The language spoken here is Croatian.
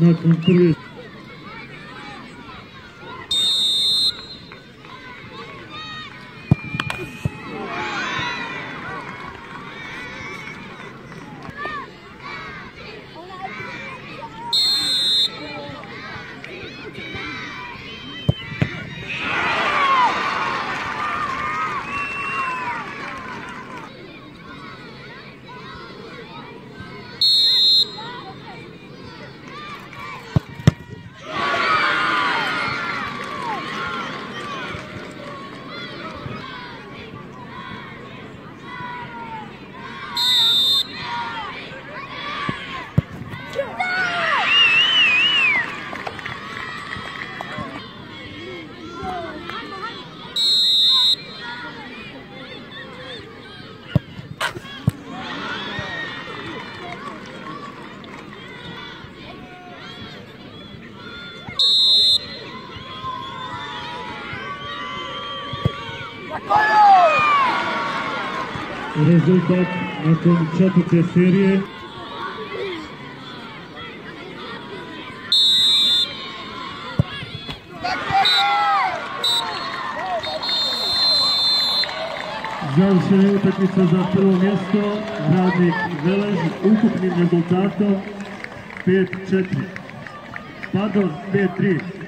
nakon prve rezultat nakon četvrte serije. Završena je utakmica za prvo mjesto, radnik Velež ukupnim rezultatom 5-4. Pardon, 5-3.